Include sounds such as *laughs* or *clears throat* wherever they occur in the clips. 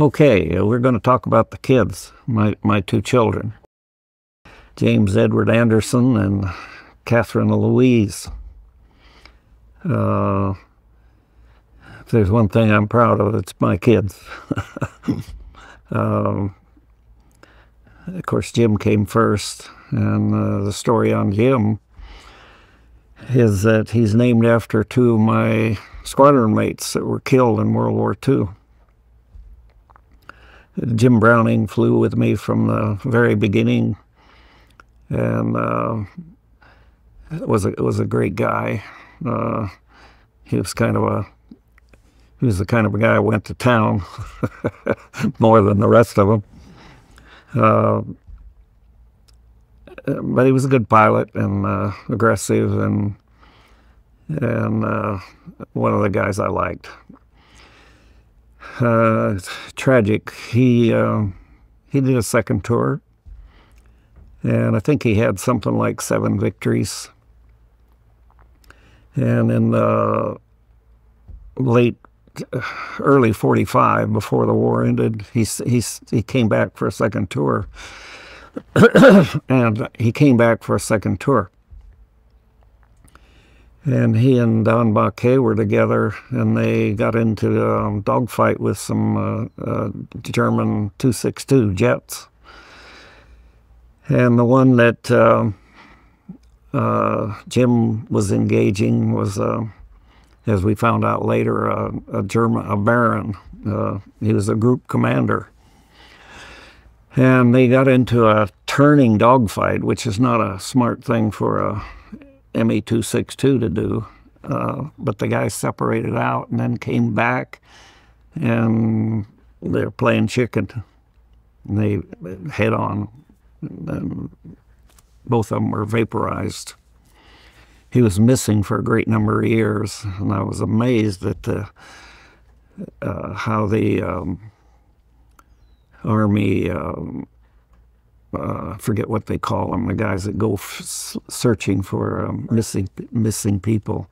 Okay, uh, we're going to talk about the kids, my, my two children, James Edward Anderson and Catherine Louise. Uh, if there's one thing I'm proud of, it's my kids. *laughs* um, of course, Jim came first, and uh, the story on Jim is that he's named after two of my squadron mates that were killed in World War II. Jim Browning flew with me from the very beginning, and uh, was a was a great guy. Uh, he was kind of a he was the kind of a guy who went to town *laughs* more than the rest of them. Uh, but he was a good pilot and uh, aggressive and and uh, one of the guys I liked uh, tragic. He uh, he did a second tour, and I think he had something like seven victories. And in the late, early '45, before the war ended, he he he came back for a second tour, *coughs* and he came back for a second tour and he and Don Bochkay were together, and they got into a dogfight with some uh, uh, German 262 jets. And the one that uh, uh Jim was engaging was, uh, as we found out later, a German, a Baron. Uh, he was a group commander. And they got into a turning dogfight, which is not a smart thing for a ME262 to do. Uh, but the guy separated out and then came back and they were playing chicken. And they head on. And both of them were vaporized. He was missing for a great number of years, and I was amazed at the, uh, how the um, Army um, uh, forget what they call them, the guys that go searching for um, missing missing people.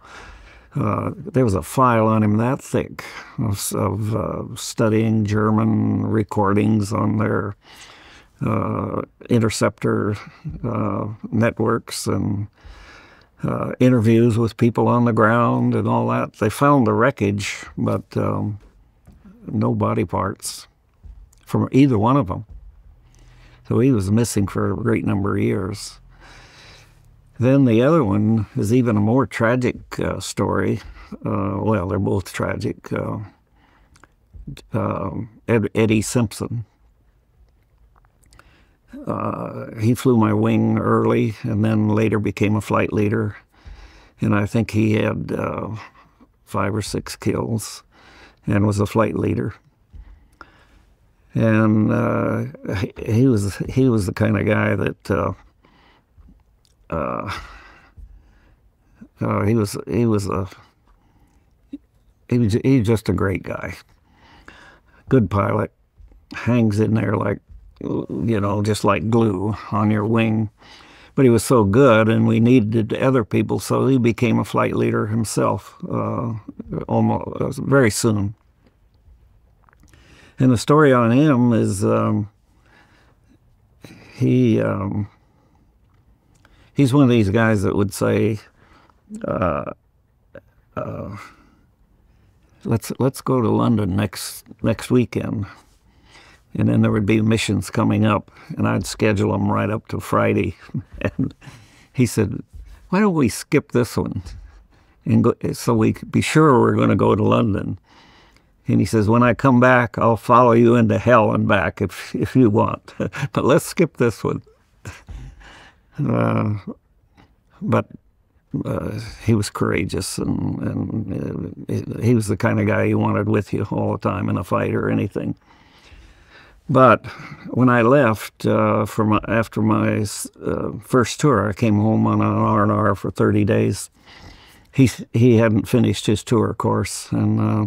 Uh, there was a file on him that thick of, of uh, studying German recordings on their uh, interceptor uh, networks and uh, interviews with people on the ground and all that. They found the wreckage, but um, no body parts from either one of them. So he was missing for a great number of years. Then the other one is even a more tragic uh, story. Uh, well, they're both tragic. Uh, um, Ed, Eddie Simpson. Uh, he flew my wing early and then later became a flight leader. And I think he had uh, five or six kills and was a flight leader and uh, he, was he was the kind of guy that uh, uh, uh, he was he was a he was he just a great guy, good pilot, hangs in there like you know just like glue on your wing. But he was so good, and we needed other people, so he became a flight leader himself uh, almost uh, very soon. And the story on him is um, he um, he's one of these guys that would say, uh, uh, "Let's let's go to London next next weekend." And then there would be missions coming up, and I'd schedule them right up to Friday. *laughs* and he said, "Why don't we skip this one, and go, so we be sure we're going to go to London?" And he says, when I come back, I'll follow you into hell and back if, if you want. *laughs* but let's skip this one. Uh, but uh, he was courageous and, and uh, he was the kind of guy you wanted with you all the time in a fight or anything. But when I left uh, my, after my uh, first tour, I came home on an R&R for 30 days. He, he hadn't finished his tour, course, and uh,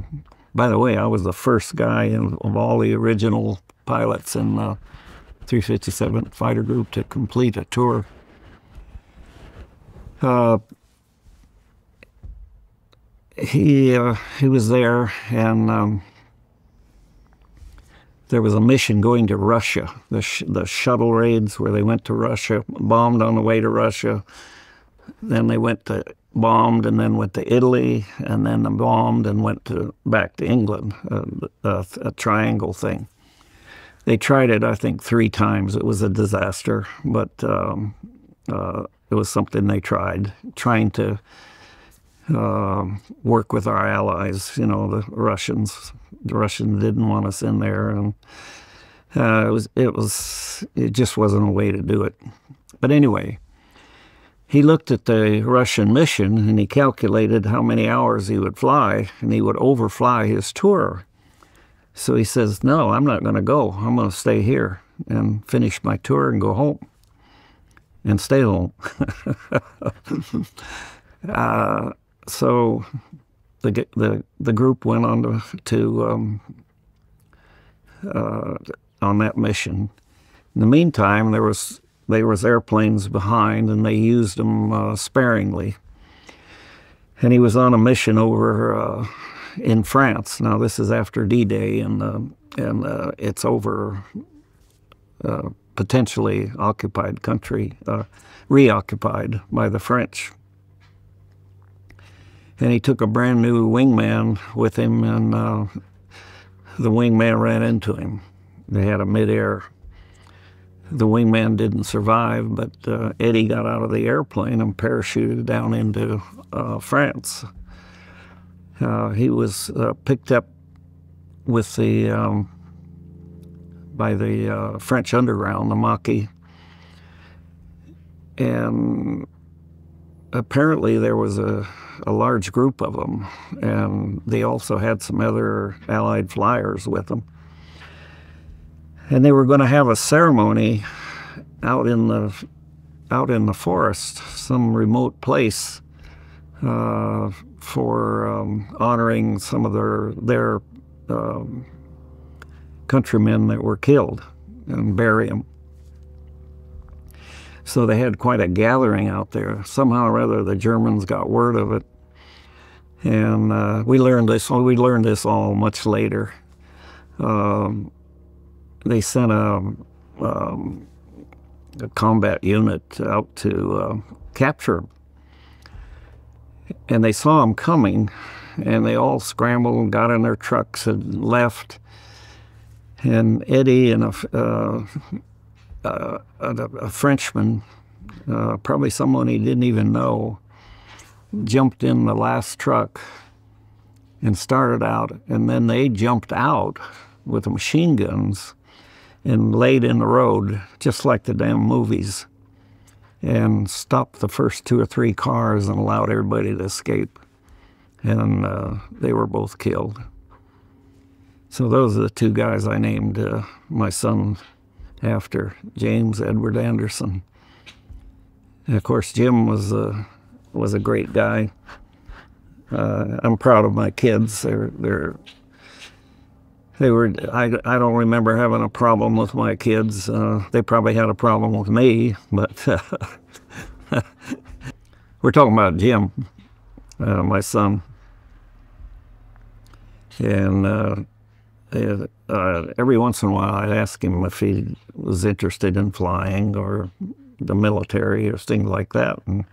by the way, I was the first guy in, of all the original pilots in the 357 fighter group to complete a tour. Uh, he uh, he was there, and um, there was a mission going to Russia, the, sh- the shuttle raids where they went to Russia, bombed on the way to Russia. Then they went to bombed and then went to Italy and then bombed and went to back to England, uh, a, a triangle thing. They tried it, I think, three times. It was a disaster, but um, uh, it was something they tried, trying to uh, work with our allies. You know, the Russians. The Russians didn't want us in there, and uh, it was it was it just wasn't a way to do it. But anyway, he looked at the Russian mission and he calculated how many hours he would fly, and he would overfly his tour. So he says, "No, I'm not going to go. I'm going to stay here and finish my tour and go home." and stay home. *laughs* uh, so the the the group went on to, to um, uh, on that mission. In the meantime, there was there was airplanes behind, and they used them uh, sparingly. And he was on a mission over uh, in France. Now this is after D-Day, and uh, and uh, it's over uh, potentially occupied country, uh, reoccupied by the French. And he took a brand new wingman with him, and the wingman ran into him. They had a midair. The wingman didn't survive, but uh, Eddie got out of the airplane and parachuted down into uh, France. Uh, he was uh, picked up with the um, by the uh, French underground, the Maquis. And apparently there was a, a large group of them, and they also had some other Allied flyers with them. And they were going to have a ceremony out in the out in the forest, some remote place, uh, for um, honoring some of their their um, countrymen that were killed and bury them. So they had quite a gathering out there. Somehow or other, the Germans got word of it, and uh, we learned this. We learned this all much later. Um, they sent a, um, a, combat unit out to uh, capture them, and they saw them coming, and they all scrambled and got in their trucks and left. And Eddie and a, uh, uh, a, a Frenchman, uh, probably someone he didn't even know, jumped in the last truck and started out, and then they jumped out with the machine guns and laid in the road, just like the damn movies, and stopped the first two or three cars and allowed everybody to escape. And uh, they were both killed. So those are the two guys I named uh, my son after, James Edward Anderson. And of course, Jim was a, was a great guy. Uh, I'm proud of my kids. They're, they're, they were, I, I don't remember having a problem with my kids. Uh, they probably had a problem with me, but *laughs* we're talking about Jim, uh, my son. And uh, uh, every once in a while I'd ask him if he was interested in flying or the military or things like that. And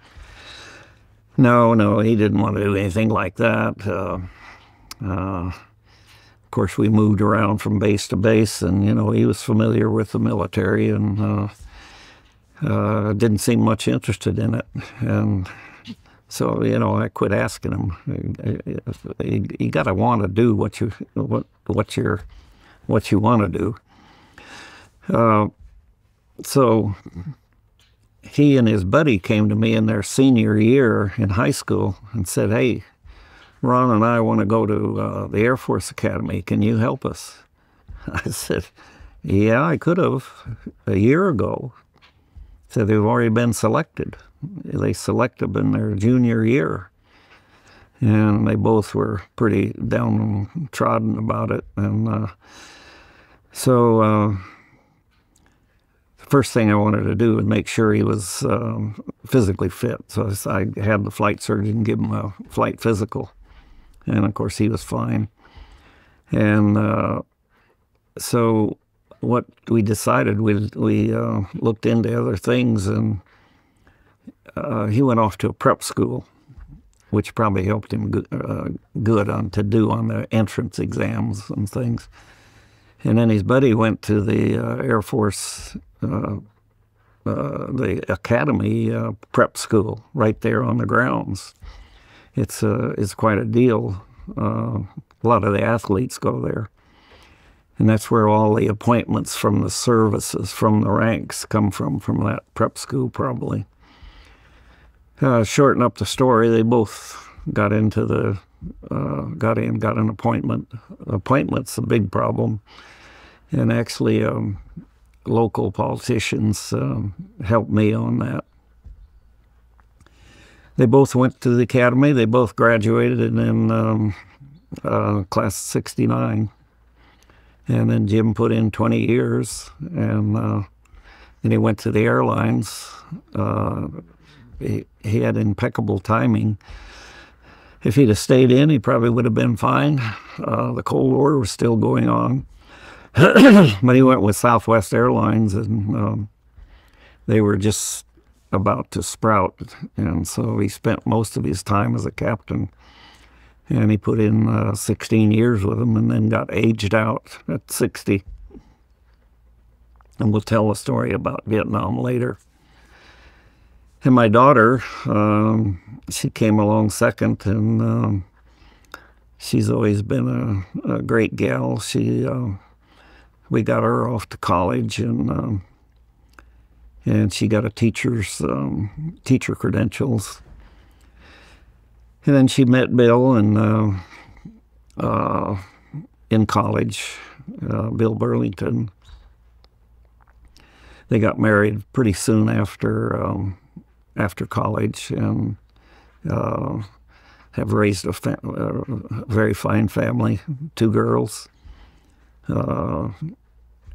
no, no, he didn't want to do anything like that. Course, we moved around from base to base, and you know he was familiar with the military and uh, uh, didn't seem much interested in it. And so you know, I quit asking him. You, you got to want to do what you what what you what you want to do. Uh, so he and his buddy came to me in their senior year in high school and said, "Hey, Ron and I want to go to uh, the Air Force Academy. Can you help us?" *laughs* I said, "Yeah, I could have a year ago." Said they've already been selected they selected them in their junior year. And they both were pretty downtrodden about it. And uh, so uh, the first thing I wanted to do was make sure he was um, physically fit. So I had the flight surgeon give him a flight physical. And of course, he was fine. And uh, so what we decided, we, we uh, looked into other things, and uh, he went off to a prep school, which probably helped him good, uh, good on to do on the entrance exams and things. And then his buddy went to the uh, Air Force, uh, the Academy prep school right there on the grounds. It's, it's quite a deal. a lot of the athletes go there. And that's where all the appointments from the services, from the ranks, come from, from that prep school, probably. Uh, shorten up the story, they both got into the, uh, got in, got an appointment. Appointment's a big problem. And actually, um, local politicians um, helped me on that. They both went to the academy. They both graduated in um, uh, class 69. And then Jim put in 20 years, and uh, then he went to the airlines. Uh, he, he, had impeccable timing. If he'd have stayed in, he probably would have been fine. Uh, the Cold War was still going on. *clears throat* but he went with Southwest Airlines, and um, they were just about to sprout. And so he spent most of his time as a captain and he put in uh, 16 years with them and then got aged out at 60. And we'll tell a story about Vietnam later. And my daughter, um, she came along second, and um, she's always been a, a great gal. She, uh, we got her off to college, and um, and she got a teacher's um, teacher credentials and then she met Bill and uh, uh, in college, uh, Bill Burlington. They got married pretty soon after um, after college and uh, have raised a, a, very fine family, two girls.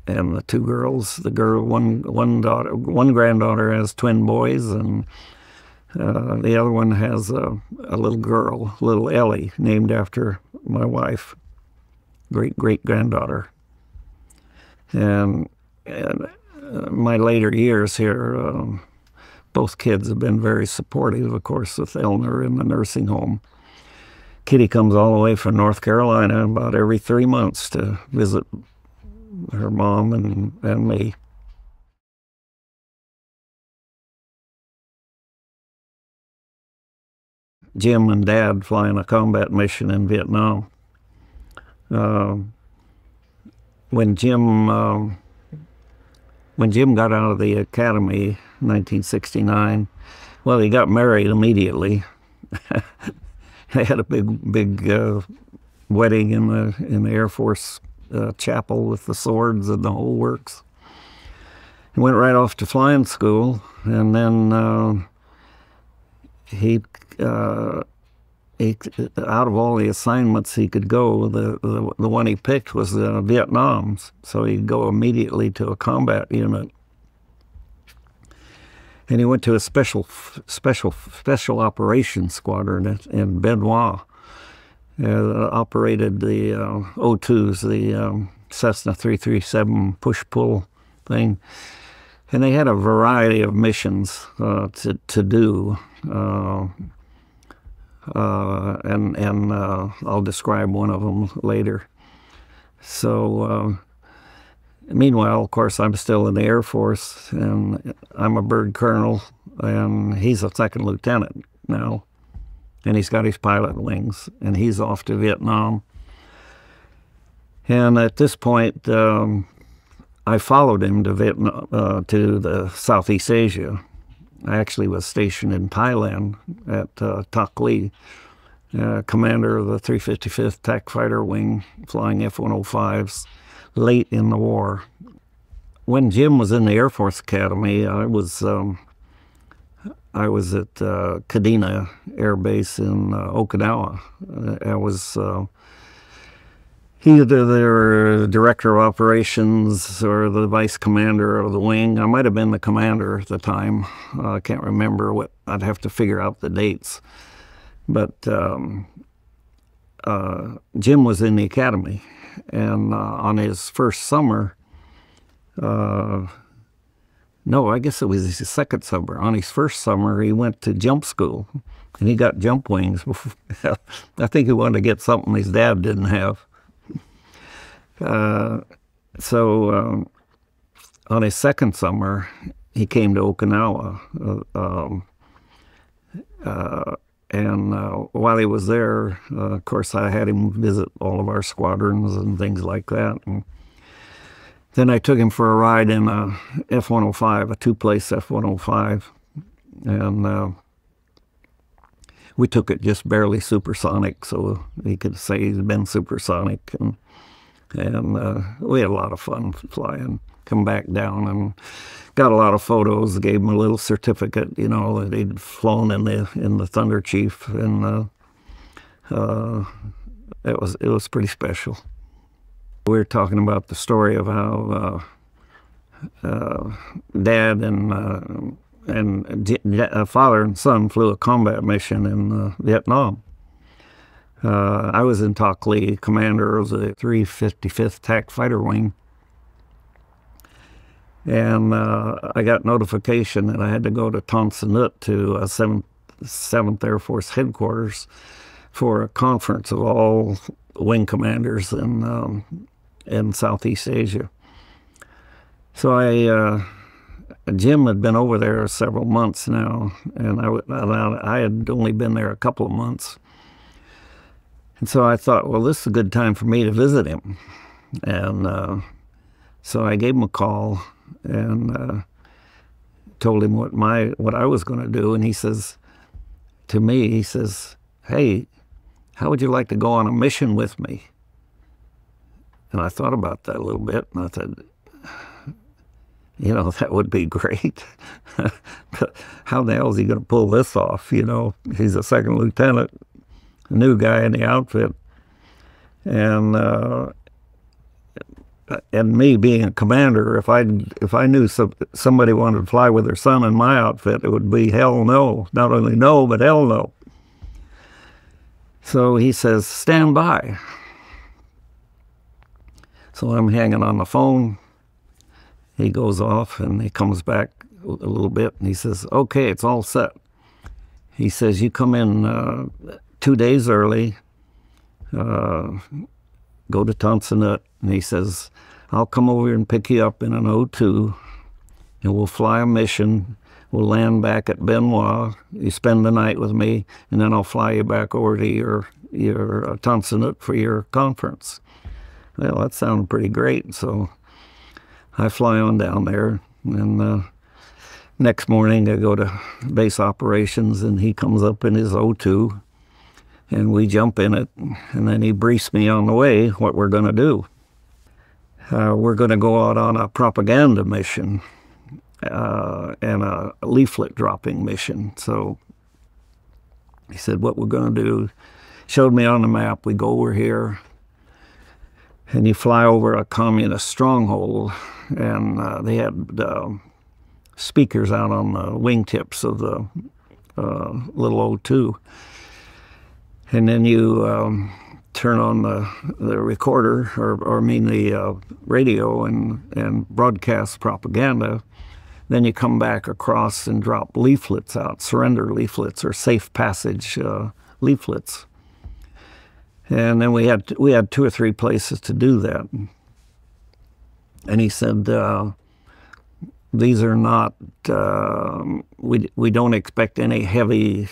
And the two girls, the girl, one one daughter, one granddaughter has twin boys, and uh, the other one has a, a, little girl, little Ellie, named after my wife, great great granddaughter. And, and uh, my later years here, um, both kids have been very supportive, of course, with Eleanor in the nursing home. Kitty comes all the way from North Carolina about every three months to visit her mom and, and me. Jim and Dad flying a combat mission in Vietnam. Uh, when Jim uh, when Jim got out of the academy in 1969, well, he got married immediately. *laughs* they had a big big uh, wedding in the in the Air Force uh, chapel with the swords and the whole works. He went right off to flying school, and then uh, he uh, he, out of all the assignments he could go, the, the, the one he picked was uh, Vietnam. So he'd go immediately to a combat unit. And he went to a special special special operations squadron in Hoa. Uh, operated the uh, O2s, the um, Cessna 337 push-pull thing. And they had a variety of missions uh, to, to do. Uh, uh, and and uh, I'll describe one of them later. So, uh, meanwhile, of course, I'm still in the Air Force, and I'm a bird colonel, and he's a second lieutenant now, and he's got his pilot wings, and he's off to Vietnam. And at this point, um, I followed him to Vietnam, uh, to the Southeast Asia, I actually was stationed in Thailand at uh, Lee, uh, commander of the 355th TAC Fighter Wing, flying F-105s late in the war. When Jim was in the Air Force Academy, I was um, I was at uh, Kadena Air Base in uh, Okinawa. I was uh, either the director of operations or the vice commander of the wing. I might have been the commander at the time. Uh, I can't remember what. I'd have to figure out the dates. But um, uh, Jim was in the academy, and uh, on his first summer, uh, no, I guess it was his second summer. On his first summer, he went to jump school, and he got jump wings. *laughs* I think he wanted to get something his dad didn't have. Uh, so um, on his second summer, he came to Okinawa. Uh, um, uh, and uh, while he was there, uh, of course, I had him visit all of our squadrons and things like that. And then I took him for a ride in a F-105, a two-place F-105, and uh, we took it just barely supersonic, so he could say he's been supersonic, and and uh, we had a lot of fun flying. Come back down and got a lot of photos. Gave him a little certificate, you know, that he'd flown in the in the Thunderchief, and uh, uh, it was it was pretty special. We were talking about the story of how uh, uh, Dad and uh, and father and son flew a combat mission in Vietnam. Uh, I was in Takhli, commander of the 355th TAC Fighter Wing. And uh, I got notification that I had to go to Tan Son Nhut to 7th, 7th Air Force headquarters for a conference of all wing commanders in, um, in Southeast Asia. So I, uh, Jim had been over there several months now, and I, I had only been there a couple of months. And so I thought, well, this is a good time for me to visit him. And uh, so I gave him a call and uh, told him what my what I was going to do. And he says to me, he says, "Hey, how would you like to go on a mission with me?" And I thought about that a little bit, and I said, you know, *laughs* that would be great. *laughs* but how the hell is he going to pull this off? You know, he's a second lieutenant a new guy in the outfit, and uh, and me being a commander, if I if I knew some, somebody wanted to fly with their son in my outfit, it would be hell no. Not only no, but hell no. So he says, "Stand by." So I'm hanging on the phone. He goes off and he comes back a little bit and he says, "Okay, it's all set." He says, "You come in." Uh, two days early, uh, go to Tan Son Nhut, and he says, I'll come over and pick you up in an O2, and we'll fly a mission. We'll land back at Hoa. You spend the night with me, and then I'll fly you back over to your, your uh, Tan Son Nhut for your conference. Well, that sounded pretty great. So I fly on down there, and uh, next morning I go to base operations, and he comes up in his O2 and we jump in it, and then he briefs me on the way what we're going to do. Uh, we're going to go out on a propaganda mission uh, and a leaflet dropping mission. So he said, What we're going to do, showed me on the map, we go over here, and you fly over a communist stronghold, and uh, they had uh, speakers out on the wingtips of the uh, little O2 and then you um, turn on the, the recorder, or, or I mean the uh, radio, and, and broadcast propaganda. Then you come back across and drop leaflets out, surrender leaflets or safe passage uh, leaflets. And then we had we had two or three places to do that. And he said, uh, "These are not. Uh, we we don't expect any heavy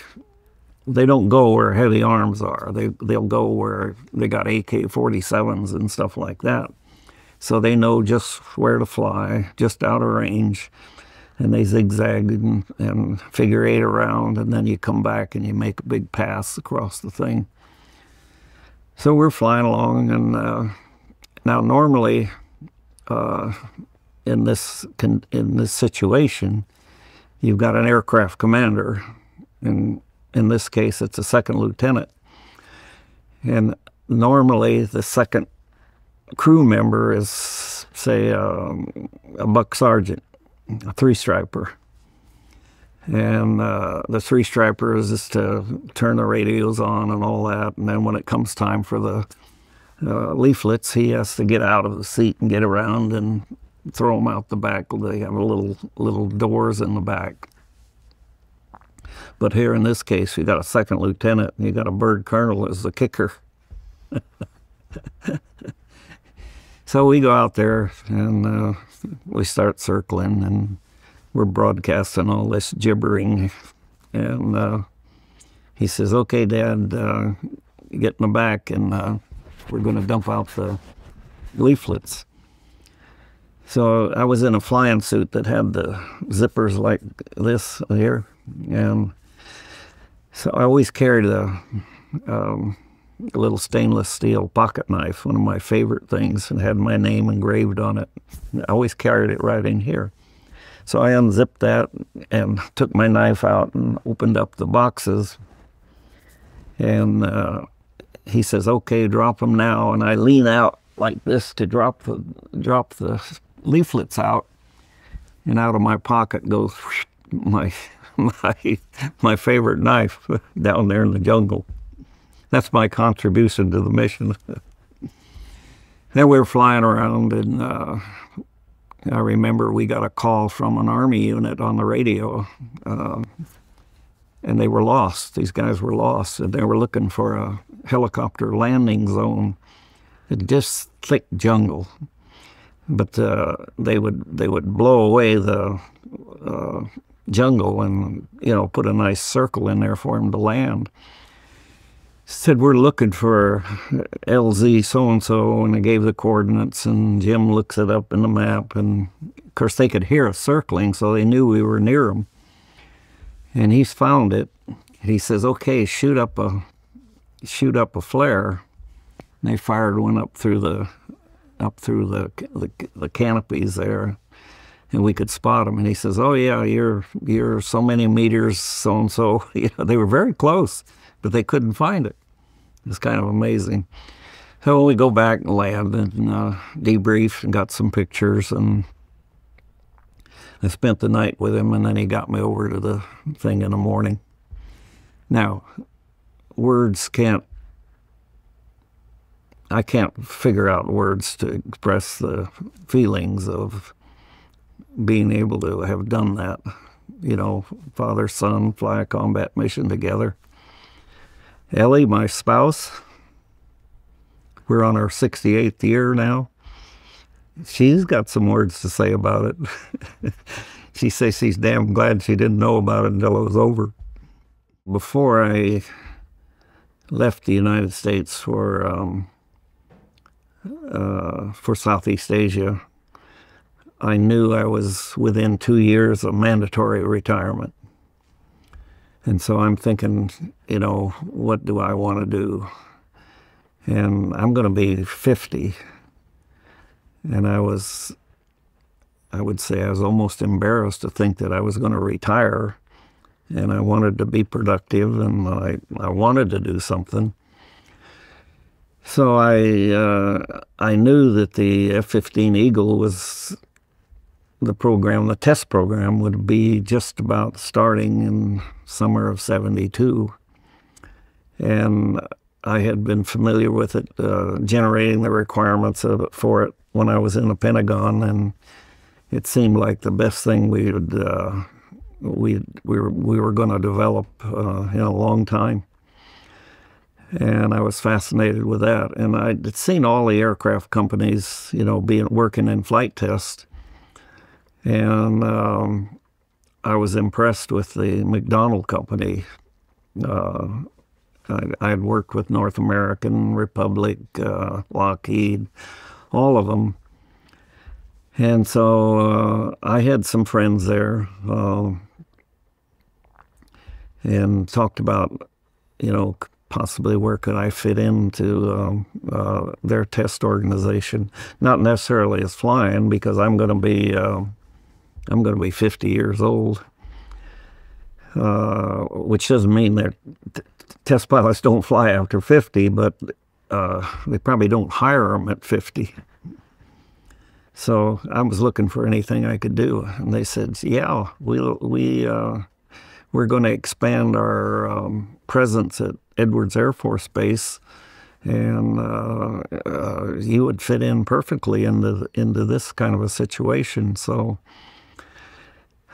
they don't go where heavy arms are. They they'll go where they got AK-47s and stuff like that. So they know just where to fly, just out of range, and they zigzag and, and figure eight around, and then you come back and you make a big pass across the thing. So we're flying along, and uh, now normally uh, in this in this situation, you've got an aircraft commander, and in this case, it's a second lieutenant. And normally, the second crew member is, say, um, a buck sergeant, a three striper. And uh, the three striper is to turn the radios on and all that. And then when it comes time for the uh, leaflets, he has to get out of the seat and get around and throw them out the back. They have a little little doors in the back. But here in this case, you got a second lieutenant and you got a bird colonel as the kicker. *laughs* so we go out there and uh, we start circling and we're broadcasting all this gibbering. And uh, he says, "Okay, Dad, uh, get in the back and." Uh, we're going to dump out the leaflets. So I was in a flying suit that had the zippers like this here, and so I always carried a, um, a little stainless steel pocket knife, one of my favorite things, and had my name engraved on it. I always carried it right in here. So I unzipped that and took my knife out and opened up the boxes. And uh, he says, "Okay, drop them now," and I lean out like this to drop the drop the leaflets out, and out of my pocket goes *laughs* my my my favorite knife *laughs* down there in the jungle. That's my contribution to the mission. *laughs* then we were flying around, and uh, I remember we got a call from an army unit on the radio. Uh, and they were lost. These guys were lost, and they were looking for a helicopter landing zone. Just thick jungle, but uh, they would they would blow away the uh, jungle and you know put a nice circle in there for him to land. Said we're looking for LZ so and so, and I gave the coordinates, and Jim looks it up in the map, and of course they could hear us circling, so they knew we were near them and he's found it. He says, "Okay, shoot up a shoot up a flare." And they fired one up through the up through the the, the canopies there, and we could spot him. And he says, "Oh yeah, you're you're so many meters, so and so." You know, they were very close, but they couldn't find it. It's kind of amazing. So we go back and land and uh, debrief and got some pictures and I spent the night with him, and then he got me over to the thing in the morning. Now, words can't, I can't figure out words to express the feelings of being able to have done that. You know, father, son, fly a combat mission together. Ellie, my spouse, we're on our 68th year now she's got some words to say about it. *laughs* she says she's damn glad she didn't know about it until it was over. Before I left the United States for um, uh, for Southeast Asia, I knew I was within two years of mandatory retirement. And so I'm thinking, you know, what do I want to do? And I'm going to be 50 and I was, I would say, I was almost embarrassed to think that I was going to retire, and I wanted to be productive, and I I wanted to do something. So I uh, I knew that the F-15 Eagle was the program, the test program would be just about starting in summer of '72, and I had been familiar with it, uh, generating the requirements of for it when I was in the Pentagon, and it seemed like the best thing we would uh, we we were we were going to develop uh, in a long time. And I was fascinated with that, and I'd seen all the aircraft companies, you know, being working in flight test, and um, I was impressed with the McDonnell Company. Uh, I, had worked with North American, Republic, uh, Lockheed, all of them. And so uh, I had some friends there uh, and talked about, you know, possibly where could I fit into um, uh, their test organization. Not necessarily as flying because I'm going to be uh, I'm going to be 50 years old, uh, which doesn't mean that test pilots don't fly after 50, but uh, they probably don't hire them at 50. So I was looking for anything I could do, and they said, "Yeah, we we uh, we're going to expand our um, presence at Edwards Air Force Base, and uh, uh, you would fit in perfectly into into this kind of a situation. So,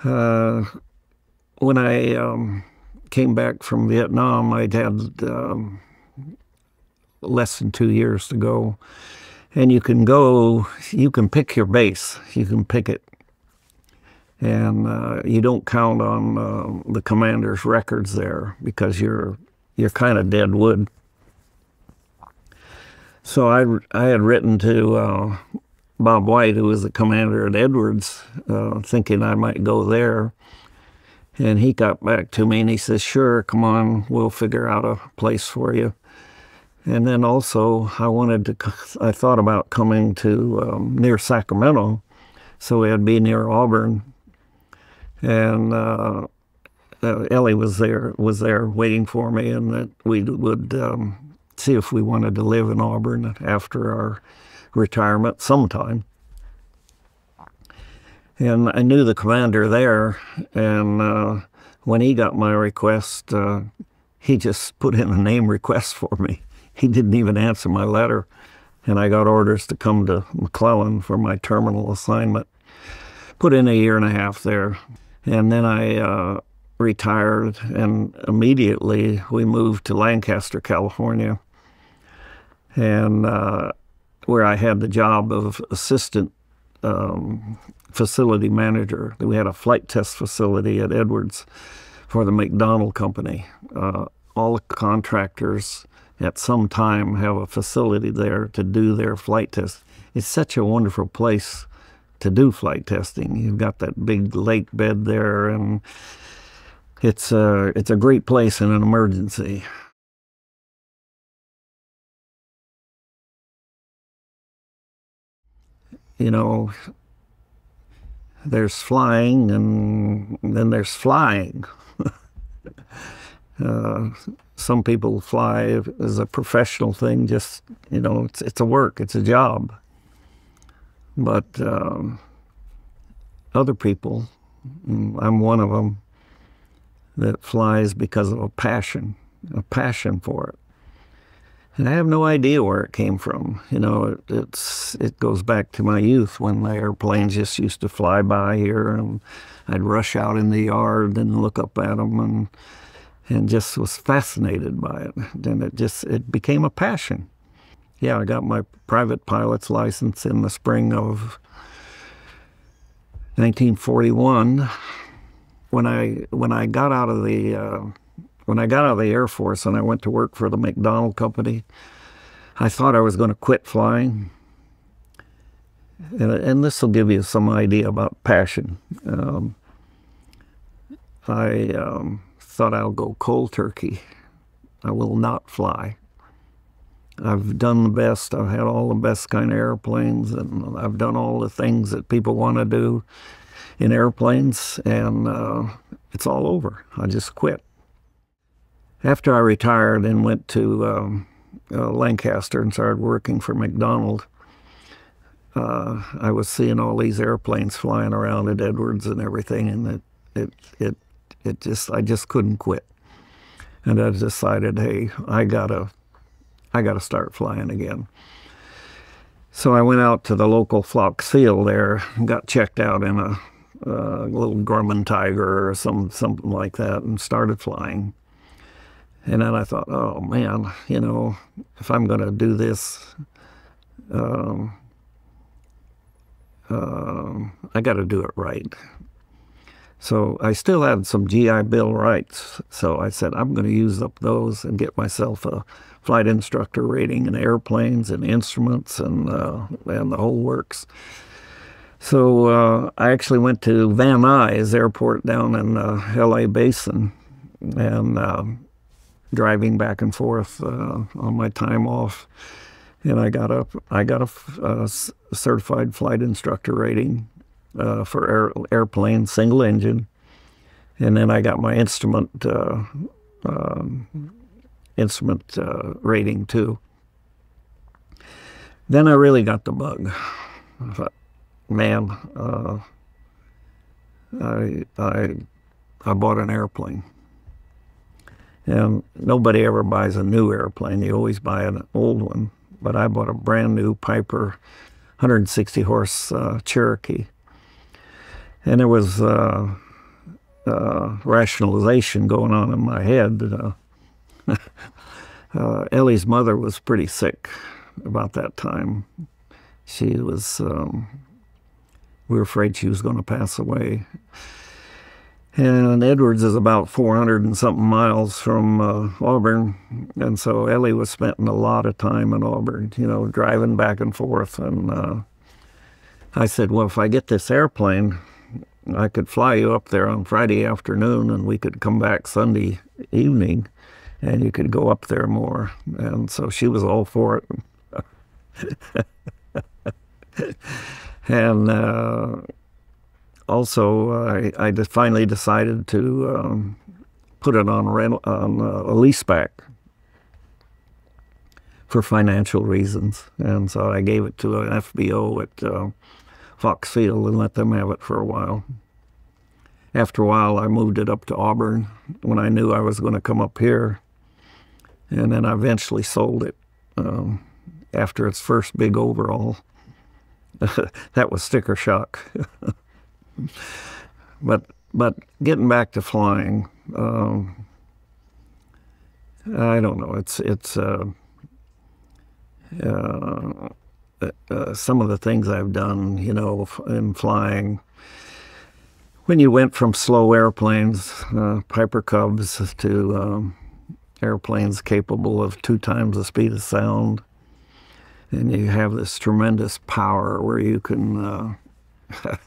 uh, when I um, came back from Vietnam, I'd had um, less than two years to go, and you can go, you can pick your base, you can pick it. And uh, you don't count on uh, the commander's records there because you're you're kind of dead wood. So I I had written to uh, Bob White, who was the commander at Edwards, uh, thinking I might go there, and he got back to me and he says, "Sure, come on, we'll figure out a place for you." And then also, I wanted to. I thought about coming to um, near Sacramento, so it'd be near Auburn and uh, uh, Ellie was there was there waiting for me, and that we would um, see if we wanted to live in Auburn after our retirement sometime. And I knew the commander there, and uh, when he got my request, uh, he just put in a name request for me. He didn't even answer my letter, and I got orders to come to McClellan for my terminal assignment. Put in a year and a half there. And then I uh, retired, and immediately we moved to Lancaster, California, and uh, where I had the job of assistant um, facility manager. We had a flight test facility at Edwards for the McDonnell Company. Uh, all contractors at some time have a facility there to do their flight tests. It's such a wonderful place to do flight testing. You've got that big lake bed there, and it's a, it's a great place in an emergency. You know, there's flying, and then there's flying. *laughs* uh, some people fly as a professional thing, just, you know, it's, it's a work, it's a job. But um, other people, I'm one of them, that flies because of a passion, a passion for it. And I have no idea where it came from. You know, it, it's it goes back to my youth when the airplanes just used to fly by here, and I'd rush out in the yard and look up at them, and and just was fascinated by it. And it just it became a passion yeah, I got my private pilot's license in the spring of 1941. When I when I got out of the uh, when I got out of the Air Force and I went to work for the McDonnell Company, I thought I was going to quit flying. And, and this will give you some idea about passion. Um, I um, thought I'll go cold turkey. I will not fly. I've done the best. I've had all the best kind of airplanes, and I've done all the things that people want to do in airplanes, and uh, it's all over. I just quit. After I retired and went to um, uh, Lancaster and started working for McDonnell, uh, I was seeing all these airplanes flying around at Edwards and everything, and it, it, it, it just, I just couldn't quit. And I decided, hey, I gotta I got to start flying again. So I went out to the local Fox Field there, got checked out in a, a little Grumman Tiger or some something like that, and started flying. And then I thought, oh man, you know, if I'm going to do this, um, uh, I got to do it right. So I still had some GI Bill rights. So I said, I'm going to use up those and get myself a flight instructor rating in airplanes and instruments and uh, and the whole works. So uh, I actually went to Van Nuys Airport down in uh, L.A. Basin, and um, driving back and forth uh, on my time off, and I got a I got a, a certified flight instructor rating uh, for air, airplane single engine, and then I got my instrument. Uh, um, instrument uh, rating too. Then I really got the bug. I thought, man, uh, I, I I bought an airplane. And nobody ever buys a new airplane. You always buy an old one. But I bought a brand new Piper 160 horse uh, Cherokee. And there was uh, uh, rationalization going on in my head. Uh, *laughs* uh, Ellie's mother was pretty sick about that time. She was, um, we were afraid she was going to pass away. And Edwards is about 400 and something miles from uh, Auburn. And so Ellie was spending a lot of time in Auburn, you know, driving back and forth. And uh, I said, well, if I get this airplane, I could fly you up there on Friday afternoon and we could come back Sunday evening and you could go up there more. And so she was all for it. *laughs* and uh, also, I, I finally decided to um, put it on, on uh, a lease back for financial reasons. And so I gave it to an FBO at uh, and let them have it for a while. After a while, I moved it up to Auburn when I knew I was going to come up here. And then I eventually sold it um, after its first big overhaul. *laughs* that was sticker shock. *laughs* but but getting back to flying, um, I don't know. It's it's uh, uh, uh, some of the things I've done, you know, in flying. When you went from slow airplanes, uh, Piper Cubs, to um, airplanes capable of two times the speed of sound, and you have this tremendous power where you can, uh, *laughs*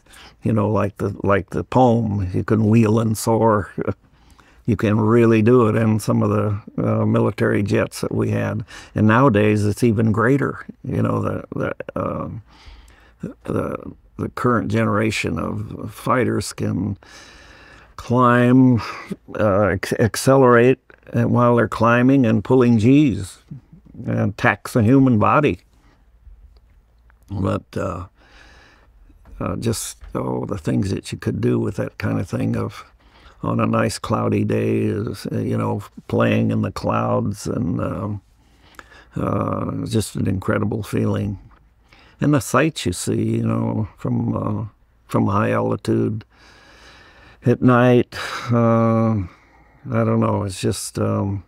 you know, like the like the poem, you can wheel and soar. *laughs* you can really do it in some of the uh, military jets that we had, and nowadays it's even greater. You know, the the uh, the, the current generation of fighters can climb, uh, accelerate while they're climbing and pulling G's and tax the human body. But uh, uh, just oh, the things that you could do with that kind of thing of on a nice cloudy day is you know playing in the clouds and um, uh, just an incredible feeling. And the sights you see, you know, from uh, from high altitude at night. Uh, I don't know. It's just um,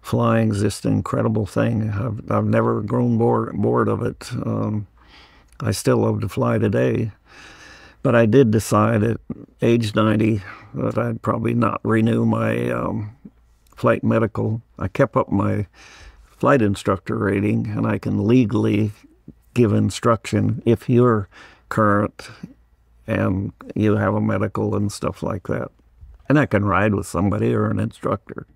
flying is just an incredible thing. I've, I've never grown bored, bored of it. Um, I still love to fly today. But I did decide at age 90 that I'd probably not renew my um, flight medical. I kept up my flight instructor rating, and I can legally give instruction if you're current and you have a medical and stuff like that. And I can ride with somebody or an instructor.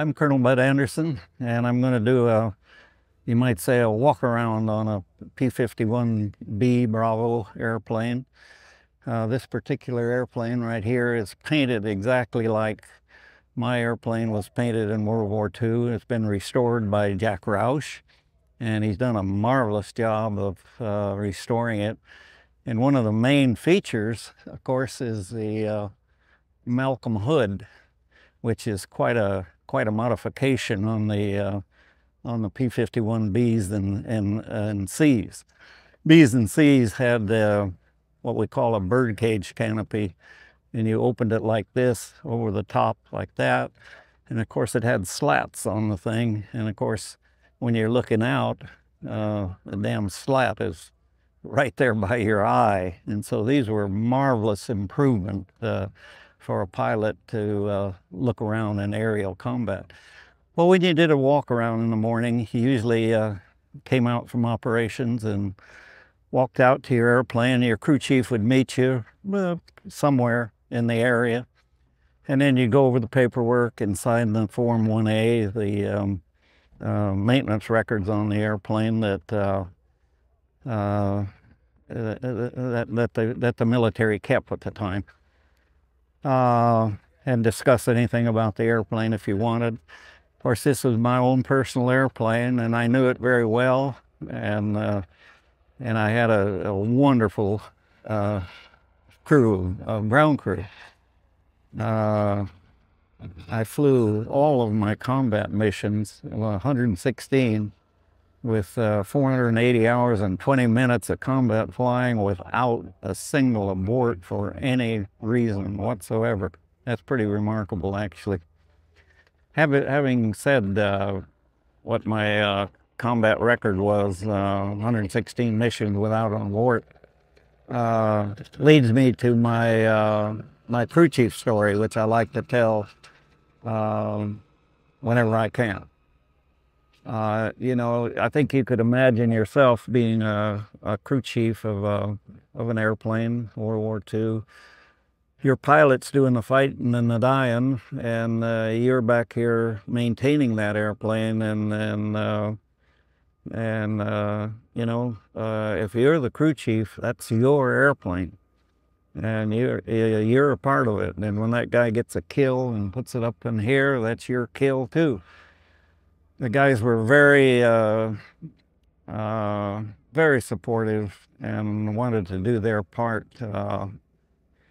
I'm Colonel Bud Anderson, and I'm going to do a, you might say, a walk around on a P-51B Bravo airplane. Uh, this particular airplane right here is painted exactly like my airplane was painted in World War II. It's been restored by Jack Roush, and he's done a marvelous job of uh, restoring it. And one of the main features, of course, is the uh, Malcolm hood, which is quite a quite a modification on the uh, on the P-51Bs and, and, and Cs. Bs and Cs had uh, what we call a birdcage canopy, and you opened it like this over the top like that. And of course it had slats on the thing. And of course, when you're looking out, uh, the damn slat is right there by your eye. And so these were marvelous improvement uh, for a pilot to uh, look around in aerial combat. Well, when you did a walk around in the morning, you usually uh, came out from operations and walked out to your airplane. Your crew chief would meet you uh, somewhere in the area. And then you go over the paperwork and sign the Form 1A, the um, uh, maintenance records on the airplane that, uh, uh, that, that, the, that the military kept at the time uh, and discuss anything about the airplane if you wanted. Of course, this was my own personal airplane, and I knew it very well, and uh, and I had a, a wonderful uh, crew, a ground crew. Uh, I flew all of my combat missions, 116, with uh, 480 hours and 20 minutes of combat flying without a single abort for any reason whatsoever. That's pretty remarkable, actually. Having said uh, what my uh, combat record was, uh, 116 missions without an abort, uh, leads me to my uh, my crew chief story, which I like to tell um, whenever I can. Uh, you know, I think you could imagine yourself being a, a crew chief of, a, of an airplane, World War II. Your pilot's doing the fighting and the dying, and uh, you're back here maintaining that airplane. And and uh, and uh, you know, uh, if you're the crew chief, that's your airplane, and you're you're a part of it. And when that guy gets a kill and puts it up in here, that's your kill too the guys were very, uh, uh, very supportive and wanted to do their part. Uh,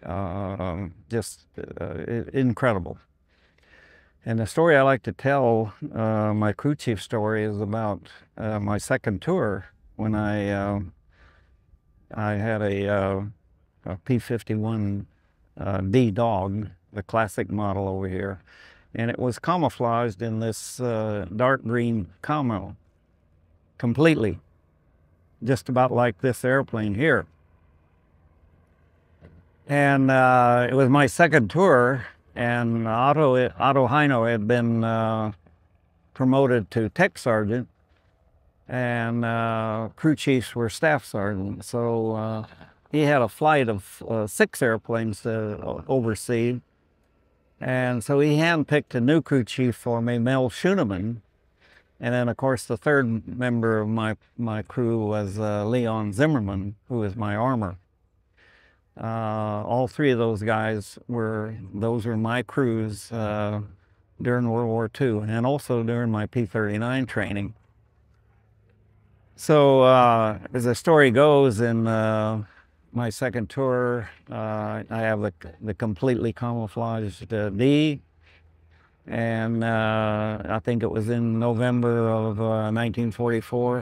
uh just uh, incredible. And the story I like to tell, my crew chief story, is about my second tour when I I had a a P-51 D Dog, the classic model over here and it was camouflaged in this uh, dark green camo completely, just about like this airplane here. And uh, it was my second tour, and Otto, Otto Heino had been uh, promoted to tech sergeant, and uh, crew chiefs were staff sergeants. So uh, he had a flight of uh, six airplanes to oversee and so he handpicked a new crew chief for me, Mel Schuneman. And then, of course, the third member of my, my crew was uh, Leon Zimmerman, who was my armor. Uh, all three of those guys were, those were my crews uh, during World War II and also during my P-39 training. So uh, as the story goes, in uh, my second tour, uh, I have the, the completely camouflaged uh, D. And uh, I think it was in November of 1944.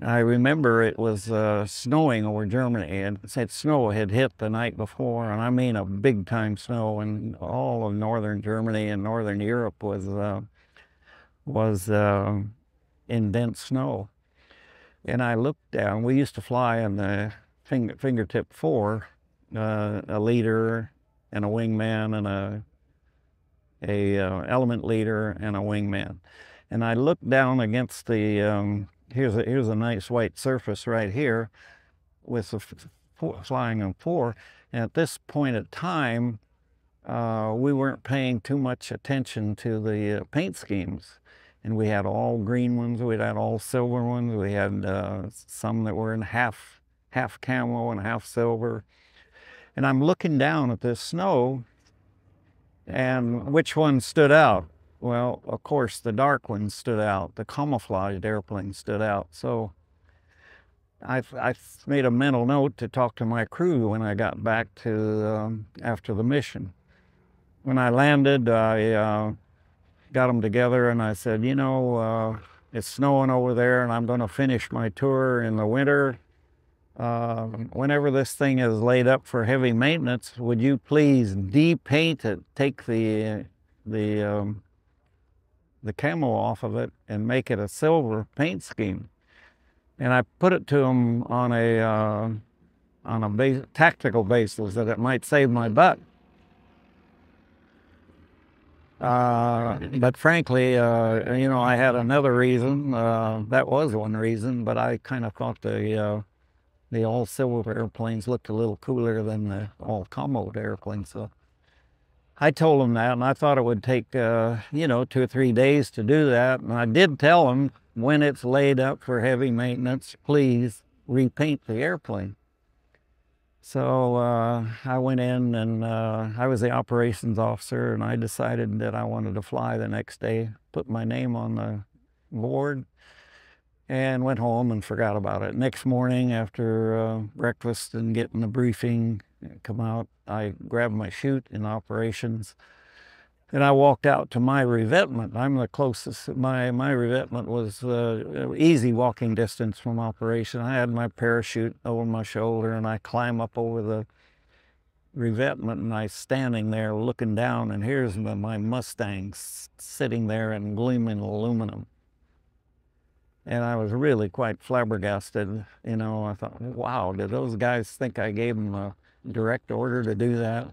Uh, I remember it was uh, snowing over Germany and said snow had hit the night before, and I mean a big time snow, and all of northern Germany and northern Europe was uh, was in dense snow. And I looked down. We used to fly in the finger, fingertip four, uh, a leader and a wingman and a, a uh, element leader and a wingman. And I looked down against the, um, here's, a, here's a nice white surface right here with the four, flying on four. And at this point of time, uh, we weren't paying too much attention to the uh, paint schemes. And we had all green ones, we had all silver ones, we had uh, some that were in half, half camo and half silver. And I'm looking down at this snow and which one stood out? Well, of course, the dark one stood out. The camouflaged airplane stood out. So I, I made a mental note to talk to my crew when I got back to um, after the mission. When I landed, I uh, got them together and I said, you know, uh, it's snowing over there and I'm going to finish my tour in the winter. Uh, whenever this thing is laid up for heavy maintenance, would you please depaint it, take the the um, the camo off of it and make it a silver paint scheme. And I put it to him on a uh, on a tactical basis that it might save my butt. Uh, but frankly, uh, you know, I had another reason. Uh, that was one reason, but I kind of thought the uh, the all silver airplanes looked a little cooler than the all camo airplanes. So I told them that, and I thought it would take, uh, you know, two or three days to do that. And I did tell them when it's laid up for heavy maintenance, please repaint the airplane. So uh, I went in and uh, I was the operations officer, and I decided that I wanted to fly the next day, put my name on the board, and went home and forgot about it. Next morning, after uh, breakfast and getting the briefing, come out, I grabbed my chute in operations and I walked out to my revetment. I'm the closest, my, my revetment was uh, easy walking distance from operation. I had my parachute over my shoulder and I climb up over the revetment and I standing there looking down and here's my Mustang sitting there in gleaming aluminum. And I was really quite flabbergasted. You know, I thought, wow, did those guys think I gave them a direct order to do that?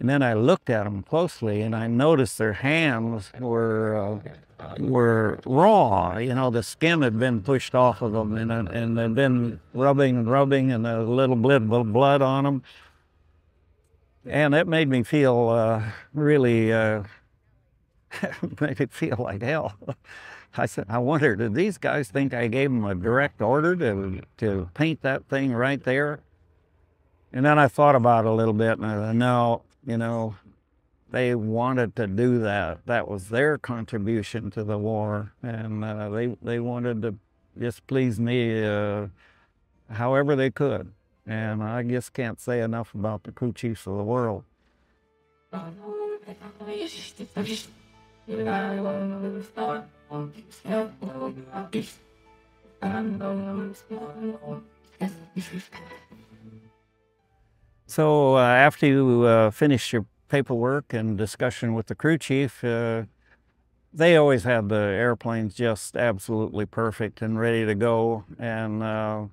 And then I looked at them closely and I noticed their hands were uh, were raw. You know, the skin had been pushed off of them and, and they'd been rubbing and rubbing and a little bit of blood on them. And it made me feel uh, really, uh, *laughs* made it feel like hell. I said, I wonder, did these guys think I gave them a direct order to, to paint that thing right there? And then I thought about it a little bit and I said, no, you know, they wanted to do that. That was their contribution to the war. And uh, they, they wanted to just please me uh, however they could. And I just can't say enough about the crew chiefs of the world. *laughs* So uh, after you uh, finish your paperwork and discussion with the crew chief, uh, they always had the airplanes just absolutely perfect and ready to go. And uh,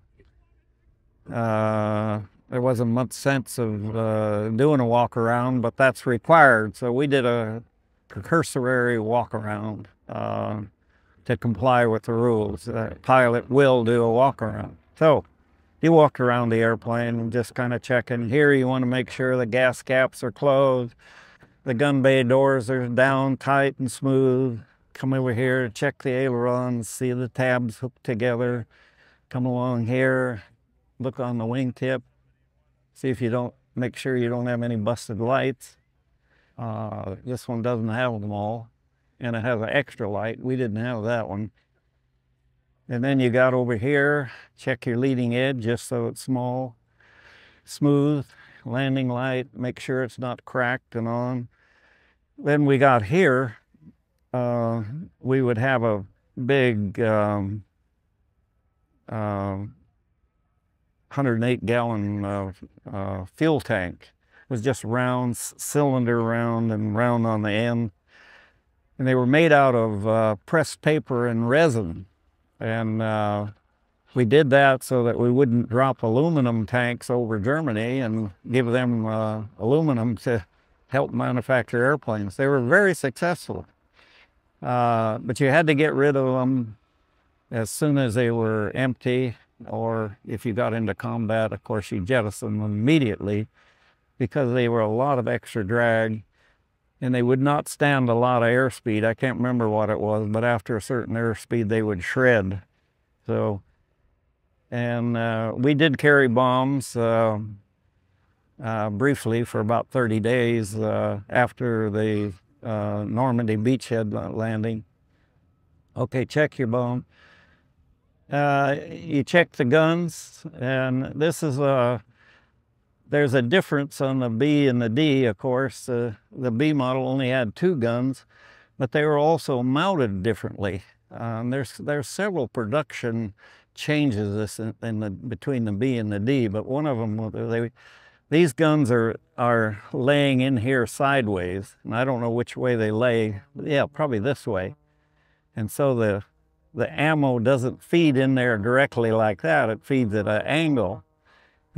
uh, there wasn't much sense of uh, doing a walk around, but that's required. So we did a cursory walk around uh, to comply with the rules. The pilot will do a walk around. So he walked around the airplane and just kind of checking. Here you want to make sure the gas caps are closed, the gun bay doors are down tight and smooth. Come over here, check the ailerons, see the tabs hooked together. Come along here, look on the wingtip, see if you don't, make sure you don't have any busted lights. Uh, this one doesn't have them all, and it has an extra light. We didn't have that one. And then you got over here, check your leading edge just so it's small, smooth, landing light, make sure it's not cracked and on. Then we got here, uh, we would have a big um, uh, 108 gallon uh, fuel tank. Was just round, cylinder round and round on the end. And they were made out of uh, pressed paper and resin. And uh, we did that so that we wouldn't drop aluminum tanks over Germany and give them uh, aluminum to help manufacture airplanes. They were very successful. Uh, but you had to get rid of them as soon as they were empty, or if you got into combat, of course, you jettison them immediately. Because they were a lot of extra drag and they would not stand a lot of airspeed. I can't remember what it was, but after a certain airspeed, they would shred. So, and uh, we did carry bombs uh, uh, briefly for about 30 days uh, after the uh, Normandy beachhead landing. Okay, check your bomb. Uh, you check the guns, and this is a there's a difference on the B and the D, of course. Uh, the B model only had two guns, but they were also mounted differently. Um, there's, there's several production changes in, the, between the B and the D, but one of them, they, these guns are, are laying in here sideways, and I don't know which way they lay. Yeah, probably this way. And so the, the ammo doesn't feed in there directly like that. It feeds at an angle.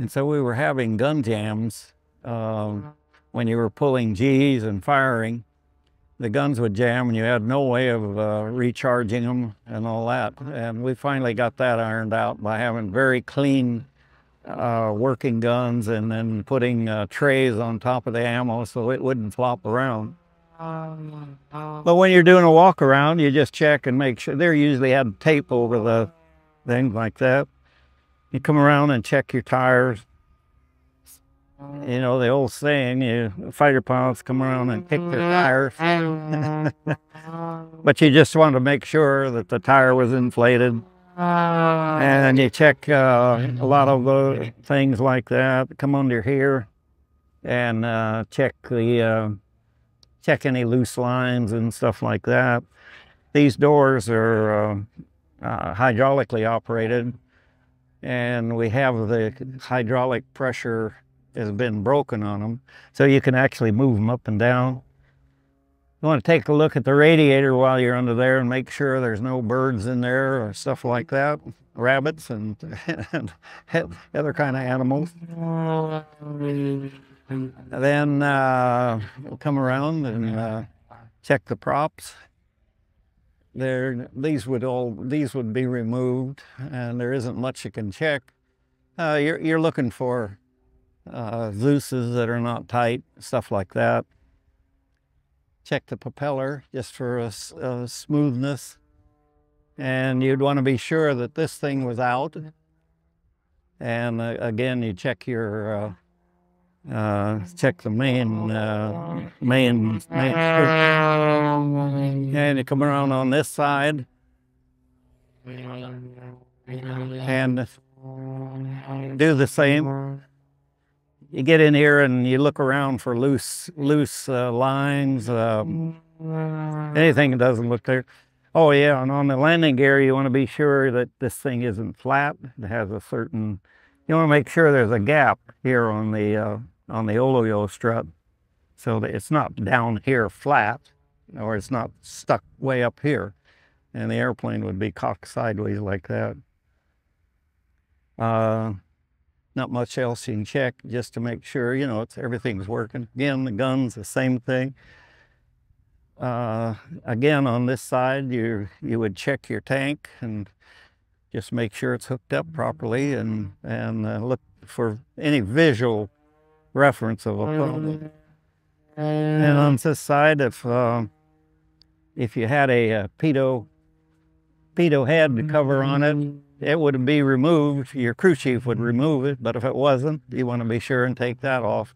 And so we were having gun jams um, when you were pulling G's and firing. The guns would jam and you had no way of uh, recharging them and all that. And we finally got that ironed out by having very clean uh, working guns and then putting uh, trays on top of the ammo so it wouldn't flop around. But when you're doing a walk around, you just check and make sure. They usually had tape over the things like that. You come around and check your tires. You know, the old saying, you fighter pilots come around and kick their tires. *laughs* but you just want to make sure that the tire was inflated. And you check uh, a lot of uh, things like that. Come under here and uh, check the uh, check any loose lines and stuff like that. These doors are uh, uh, hydraulically operated and we have the hydraulic pressure has been broken on them, so you can actually move them up and down. You want to take a look at the radiator while you're under there and make sure there's no birds in there or stuff like that, rabbits and, and *laughs* other kind of animals. then uh, we'll come around and uh, check the props there these would all these would be removed and there isn't much you can check. Uh, you're, you're looking for uh, that are not tight stuff like that. Check the propeller just for a, a smoothness and you'd want to be sure that this thing was out. And uh, again you check your uh, check the main, uh, main, main, and you come around on this side, and do the same. You get in here and you look around for loose, loose uh, lines, um, anything that doesn't look there. Oh yeah, and on the landing gear, you want to be sure that this thing isn't flat. It has a certain, you want to make sure there's a gap here on the uh, on the oleo strut so that it's not down here flat or it's not stuck way up here and the airplane would be cocked sideways like that. Uh, not much else you can check just to make sure, you know, it's, everything's working. Again, the gun's the same thing. Uh, again, on this side, you, you would check your tank and just make sure it's hooked up properly and, and uh, look for any visual reference of a phone. And on this side, if uh, if you had a, a pitot pitot head cover on it, it would be removed. Your crew chief would remove it, but if it wasn't, you want to be sure and take that off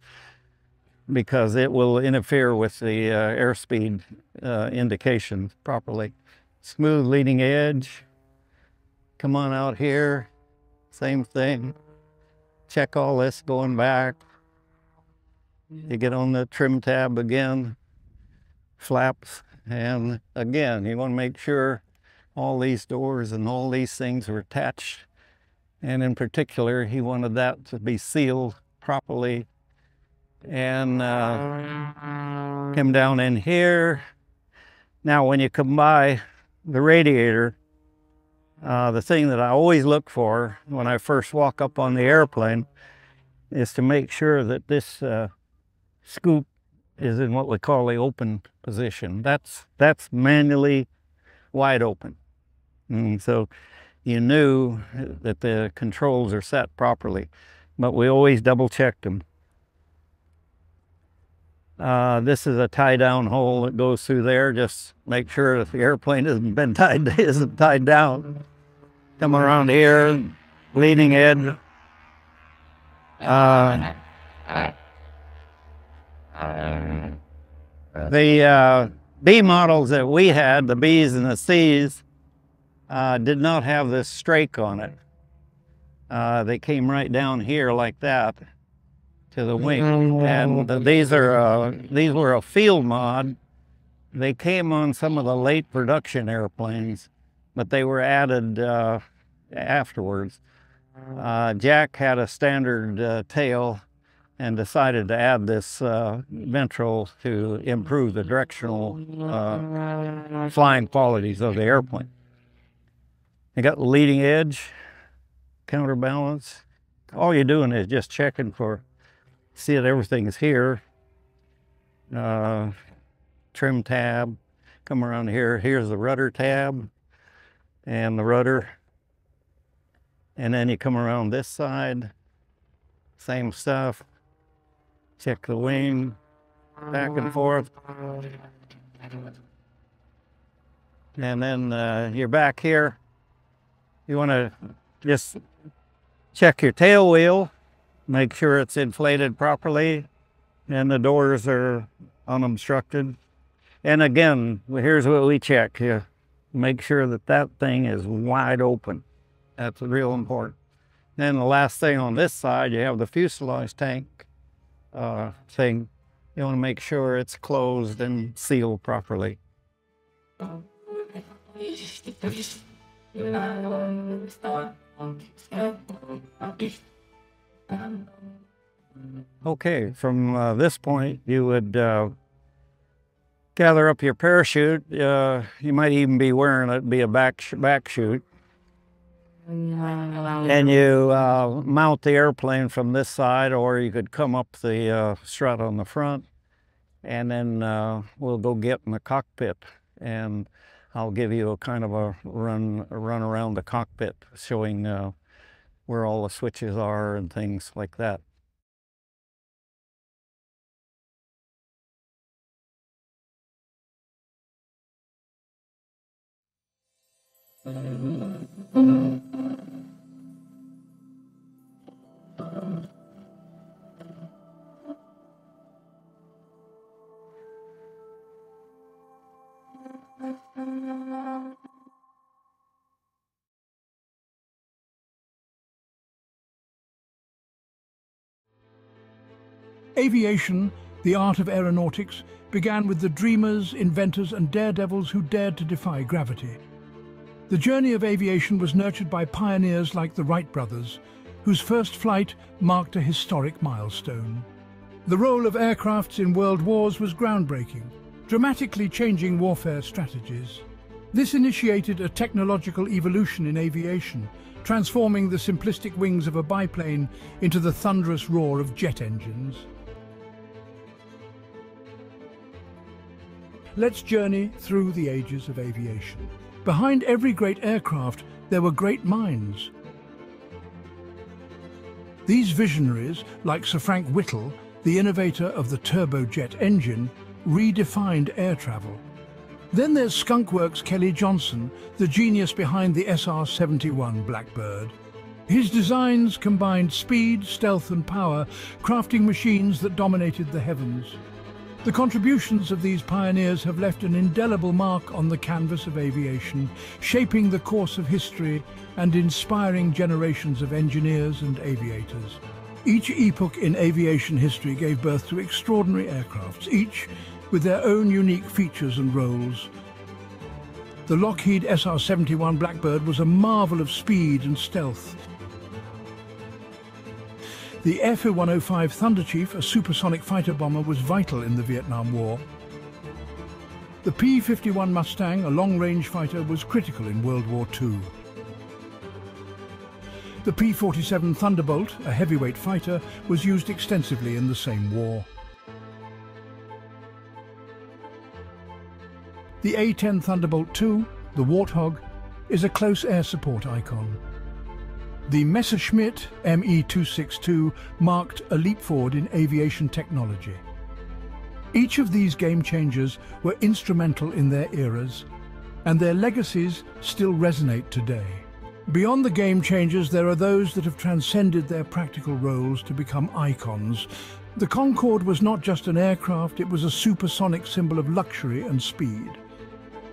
because it will interfere with the uh, airspeed uh, indications properly. Smooth leading edge. Come on out here. Same thing. Check all this going back. You get on the trim tab again, flaps, and again, you want to make sure all these doors and all these things are attached. And in particular, he wanted that to be sealed properly. And uh, come down in here. Now, when you come by the radiator, uh, the thing that I always look for when I first walk up on the airplane is to make sure that this uh, scoop is in what we call the open position. That's, that's manually wide open. And so you knew that the controls are set properly, but we always double checked them. Uh, this is a tie down hole that goes through there. Just make sure that the airplane hasn't been tied, *laughs* isn't tied down. Come around here, leading edge. Uh, the uh, B models that we had, the Bs and the Cs, uh, did not have this strake on it. Uh, they came right down here like that to the wing. And these are uh, these were a field mod. They came on some of the late production airplanes, but they were added uh, afterwards. Uh, Jack had a standard uh, tail and decided to add this uh, ventral to improve the directional uh, flying qualities of the airplane. You got the leading edge, counterbalance. All you're doing is just checking for, see that everything's here. Uh, trim tab, come around here. Here's the rudder tab and the rudder. And then you come around this side, same stuff. Check the wing, back and forth. And then uh, you're back here. You want to just check your tail wheel, make sure it's inflated properly and the doors are unobstructed. And again, here's what we check here. Make sure that that thing is wide open. That's real important. Then the last thing on this side, you have the fuselage tank uh, thing. You want to make sure it's closed and sealed properly. Okay, from uh, this point, you would uh, gather up your parachute. Uh, you might even be wearing it, be a back, back chute. And you uh, mount the airplane from this side, or you could come up the uh, strut on the front, and then uh, we'll go get in the cockpit, and I'll give you a kind of a run, a run around the cockpit, showing uh, where all the switches are and things like that. *laughs* Aviation, the art of aeronautics, began with the dreamers, inventors and daredevils who dared to defy gravity. The journey of aviation was nurtured by pioneers like the Wright brothers, whose first flight marked a historic milestone. The role of aircrafts in world wars was groundbreaking, dramatically changing warfare strategies. This initiated a technological evolution in aviation, transforming the simplistic wings of a biplane into the thunderous roar of jet engines. Let's journey through the ages of aviation. Behind every great aircraft, there were great minds. These visionaries, like Sir Frank Whittle, the innovator of the turbojet engine, redefined air travel. Then there's Skunkworks Kelly Johnson, the genius behind the SR-71 Blackbird. His designs combined speed, stealth and power, crafting machines that dominated the heavens. The contributions of these pioneers have left an indelible mark on the canvas of aviation, shaping the course of history and inspiring generations of engineers and aviators. Each epoch in aviation history gave birth to extraordinary aircrafts, each with their own unique features and roles. The Lockheed SR-71 Blackbird was a marvel of speed and stealth, the F-105 Thunderchief, a supersonic fighter bomber, was vital in the Vietnam War. The P-51 Mustang, a long-range fighter, was critical in World War II. The P-47 Thunderbolt, a heavyweight fighter, was used extensively in the same war. The A-10 Thunderbolt II, the Warthog, is a close air support icon. The Messerschmitt ME262 marked a leap forward in aviation technology. Each of these game changers were instrumental in their eras, and their legacies still resonate today. Beyond the game changers, there are those that have transcended their practical roles to become icons. The Concorde was not just an aircraft, it was a supersonic symbol of luxury and speed.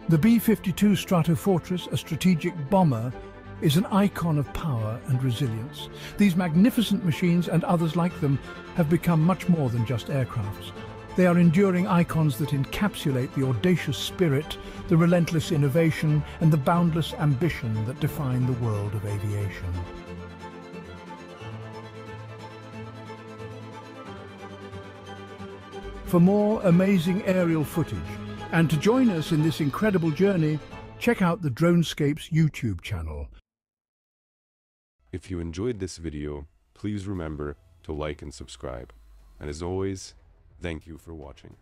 The B-52 Stratofortress, a strategic bomber, is an icon of power and resilience. These magnificent machines and others like them have become much more than just aircrafts. They are enduring icons that encapsulate the audacious spirit, the relentless innovation and the boundless ambition that define the world of aviation. For more amazing aerial footage and to join us in this incredible journey, check out the Dronescapes YouTube channel. If you enjoyed this video, please remember to like and subscribe. And as always, thank you for watching.